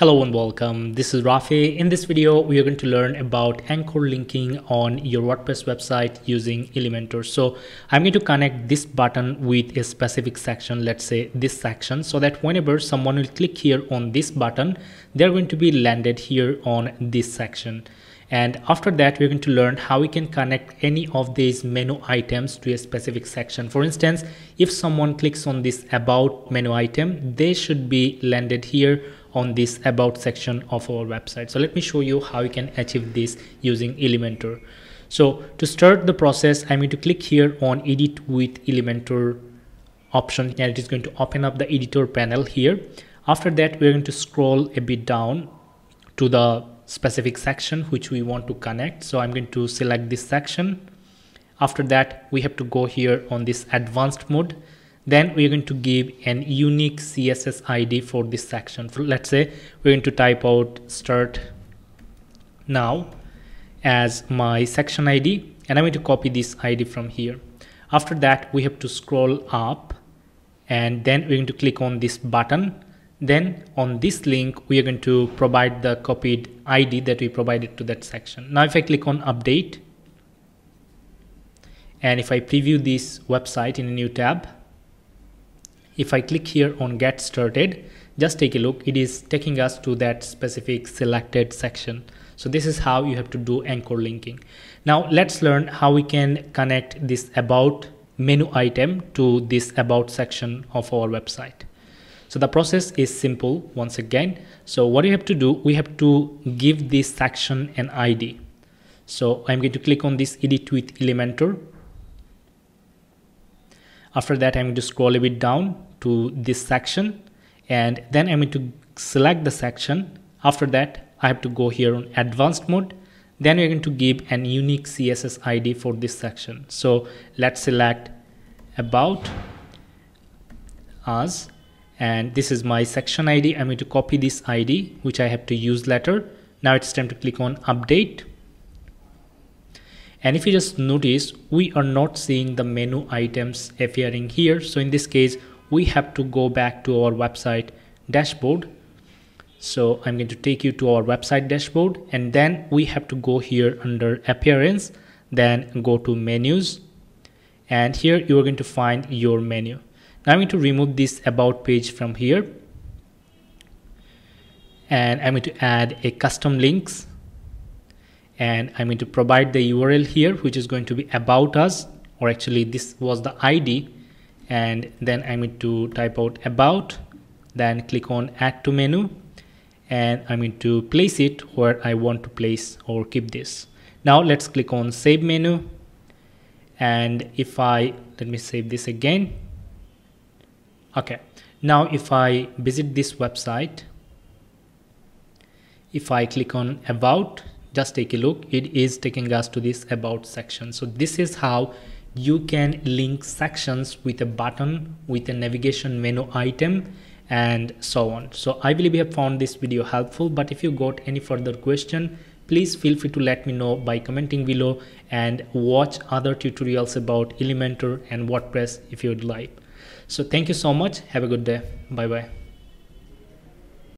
Hello and welcome. This is Rafy. In this video, we are going to learn about anchor linking on your WordPress website using Elementor. So I'm going to connect this button with a specific section, let's say this section, so that whenever someone will click here on this button, they're going to be landed here on this section. And after that, we're going to learn how we can connect any of these menu items to a specific section. For instance, if someone clicks on this about menu item, they should be landed here on this about section of our website. So let me show you how you can achieve this using Elementor. So to start the process, I'm going to click here on edit with Elementor option and it is going to open up the editor panel here. After that, we're going to scroll a bit down to the specific section which we want to connect. So I'm going to select this section. After that, we have to go here on this advanced mode then we're going to give an unique css id for this section for, let's say we're going to type out start now as my section id and i'm going to copy this id from here after that we have to scroll up and then we're going to click on this button then on this link we are going to provide the copied id that we provided to that section. Now if i click on update and if i preview this website in a new tab if I click here on get started just take a look. It is taking us to that specific selected section. So this is how you have to do anchor linking. Now let's learn how we can connect this about menu item to this about section of our website so the process is simple once again so what you have to do we have to give this section an id so i'm going to click on this edit with elementor after that i'm going to scroll a bit down to this section and then I'm going to select the section. After that, I have to go here on advanced mode. Then we're going to give an unique CSS ID for this section. So let's select about us and this is my section ID. I'm going to copy this ID which I have to use later. Now it's time to click on update. And if you just notice we are not seeing the menu items appearing here. So in this case we have to go back to our website dashboard. So I'm going to take you to our website dashboard and then we have to go here under appearance then go to menus. And here you are going to find your menu now I'm going to remove this about page from here. And I'm going to add a custom links. And I'm going to provide the URL here which is going to be about us or actually this was the ID and then I'm going to type out about then click on add to menu. And I'm going to place it where I want to place or keep this. Now let's click on save menu. And if I let me save this again okay. Now if I visit this website if I click on about just take a look it is taking us to this about section. So this is how you can link sections with a button with a navigation menu item and so on. So i believe you have found this video helpful but if you got any further question please feel free to let me know by commenting below and watch other tutorials about elementor and wordpress if you'd like so thank you so much. Have a good day. Bye bye